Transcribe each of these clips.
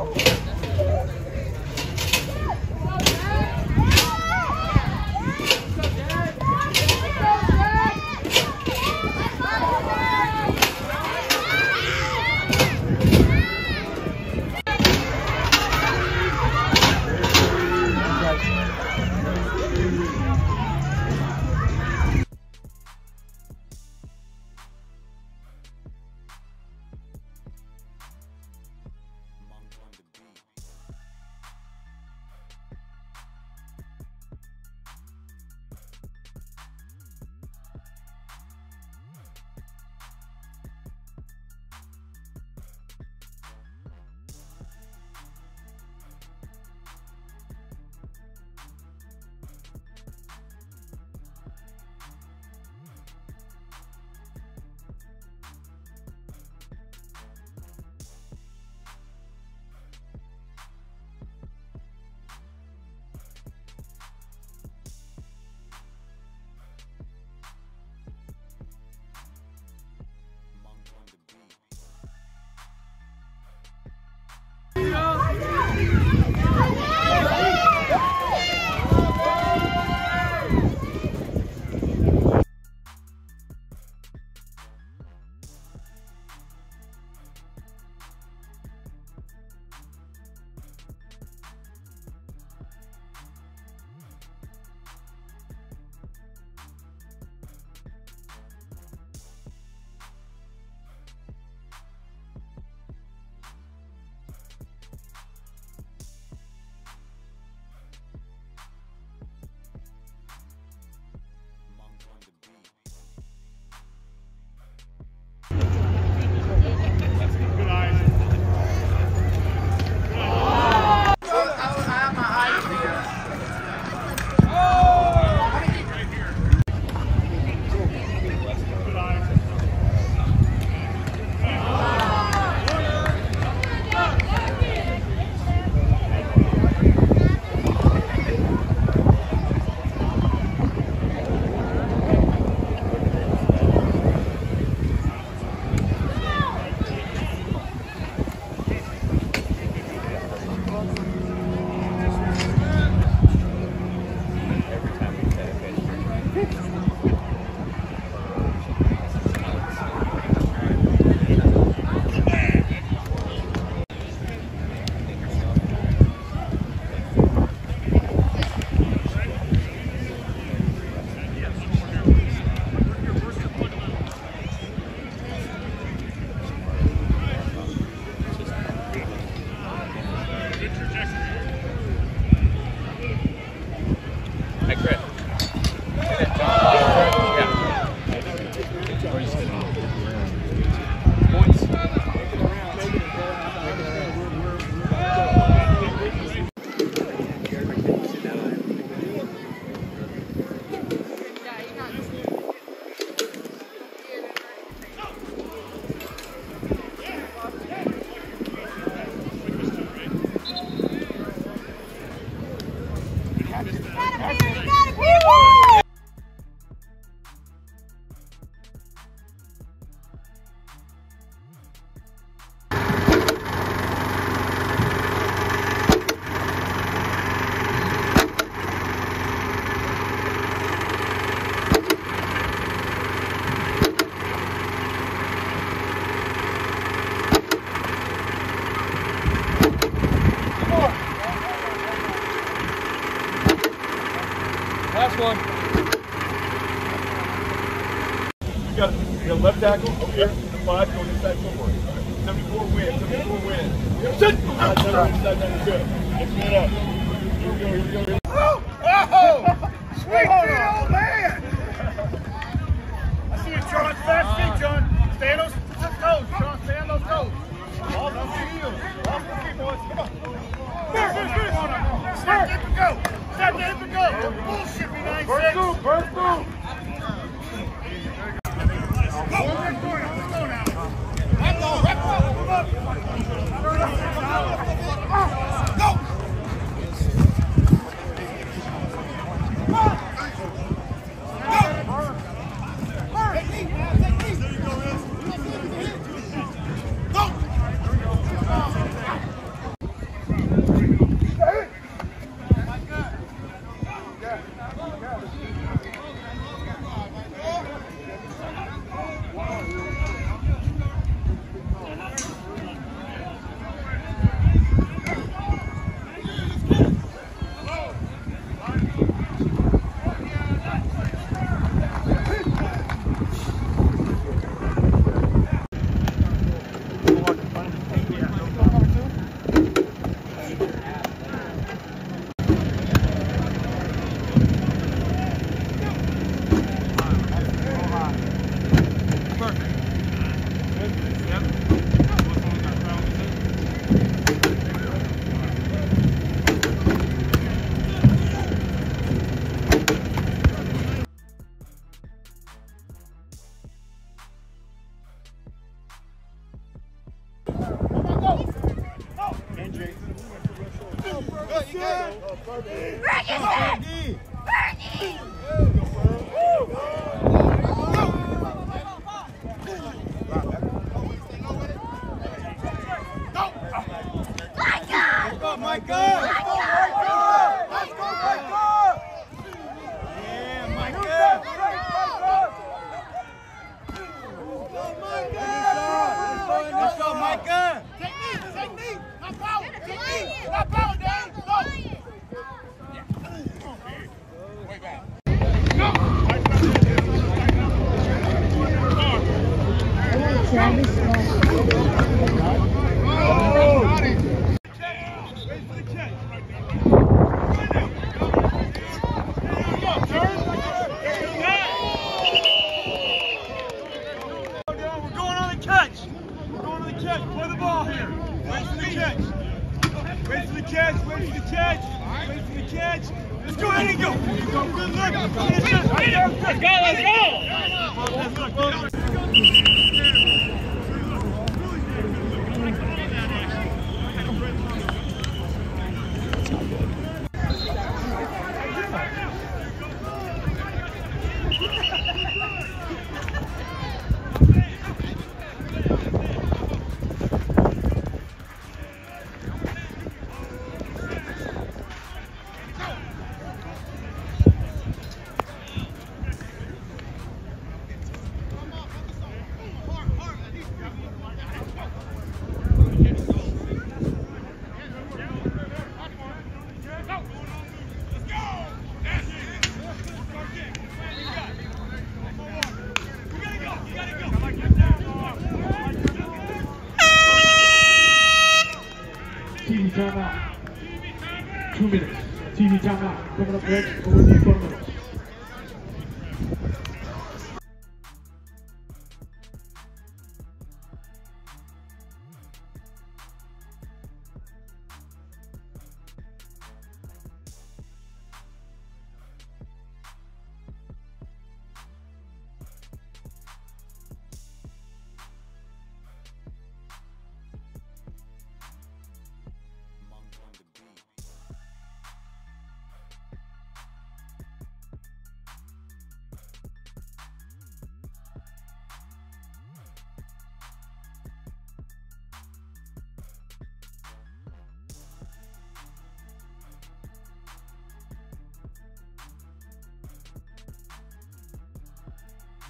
Oh. Tackle over five going inside footwork. 74 wins, 74 wins. Sit! Inside, inside, inside, good. Next man up. Here we go, here we go. Here we go. Oh! Sweet old man! I see you, John. Fast feet, John. Stay on those toes, John. Those toes. Off the field. Come on. Finish, finish, finish. Snap, dip, and go. And go. Bullshit me, 9 Let's go. Let's go. আপনারা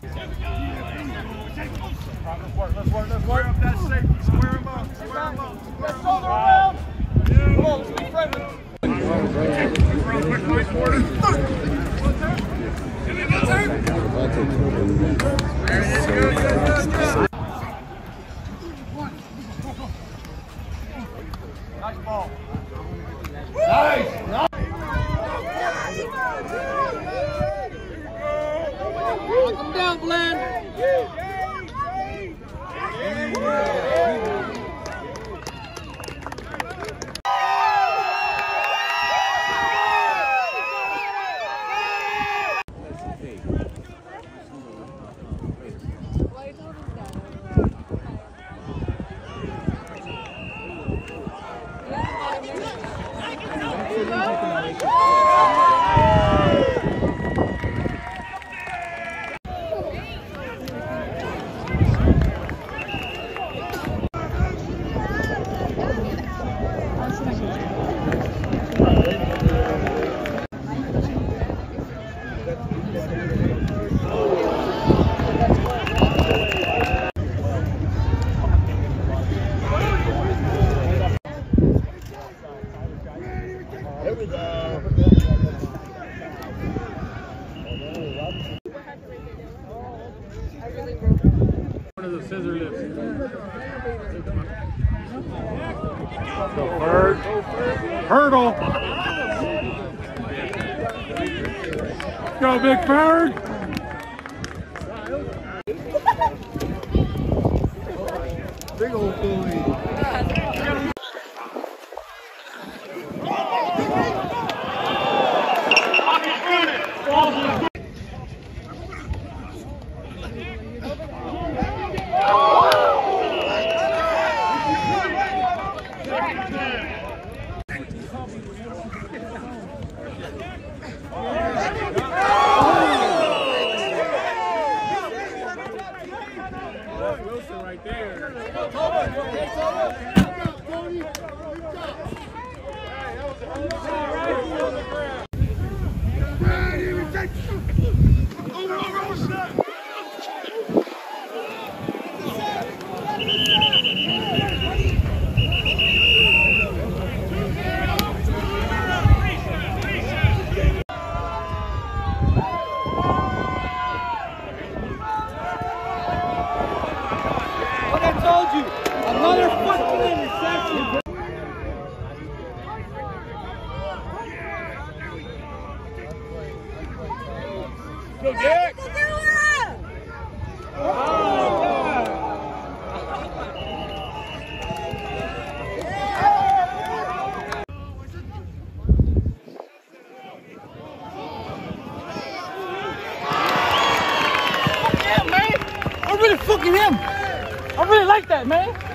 Let's work, let's work, let's work. up that safety. Square him up. Square him up. Let's go around. Come on, let's be friendly. Hurdle. Go, Big Bird. Big old boy. Go, Jack. Yeah, man. I really fucking him. I really like man.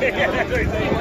对对对